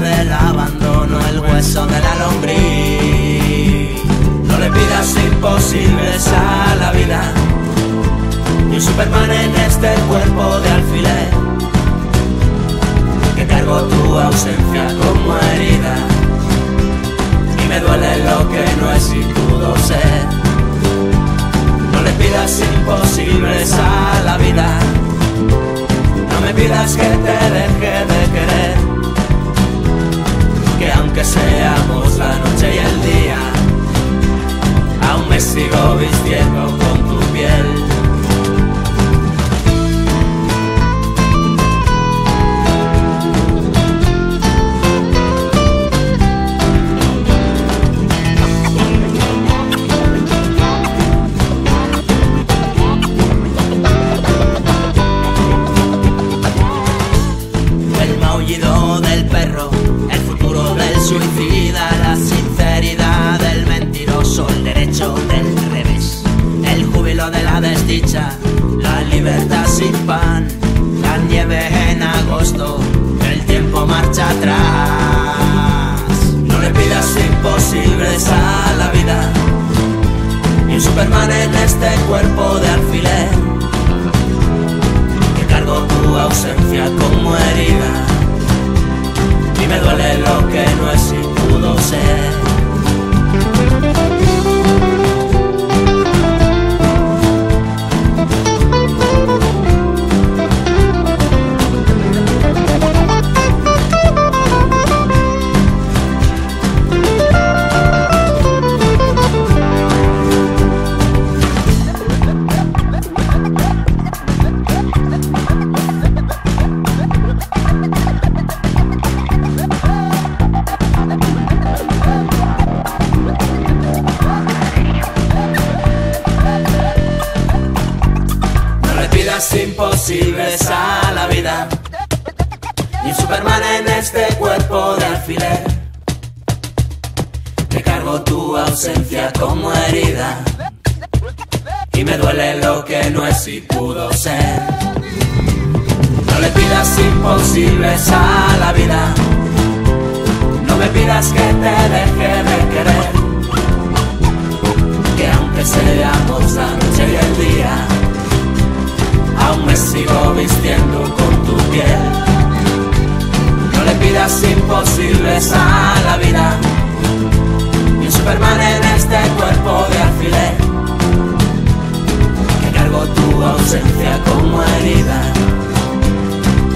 del abandono, el hueso de la lombriz. No le pidas imposibles a la vida, ni un Superman en este cuerpo de alfiler. Que cargo tu ausencia como herida, y me duele lo que no es y sido ser. No le pidas imposibles a la vida, no me pidas que te deje del perro, el futuro del suicida, la sinceridad del mentiroso, el derecho del revés, el júbilo de la desdicha, la libertad sin pan, la nieve en agosto, el tiempo marcha atrás. Pidas imposibles a la vida. Ni un Superman en este cuerpo de alfiler. Que cargo tu ausencia como herida. Y me duele lo que no es y pudo ser. No le pidas imposibles a la vida. No me pidas que te deje de querer. Que aunque seamos la noche y el día aún me sigo vistiendo con tu piel. No le pidas imposibles a la vida, ni un Superman en este cuerpo de alfiler, que cargo tu ausencia como herida,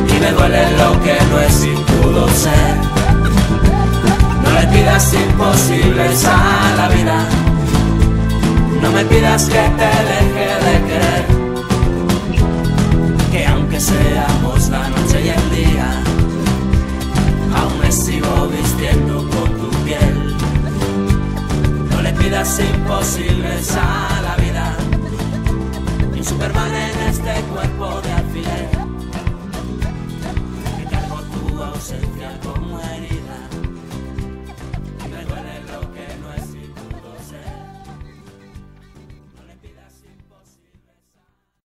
y me duele lo que no es y pudo ser. No le pidas imposibles a la vida, no me pidas que te deje de querer seamos la noche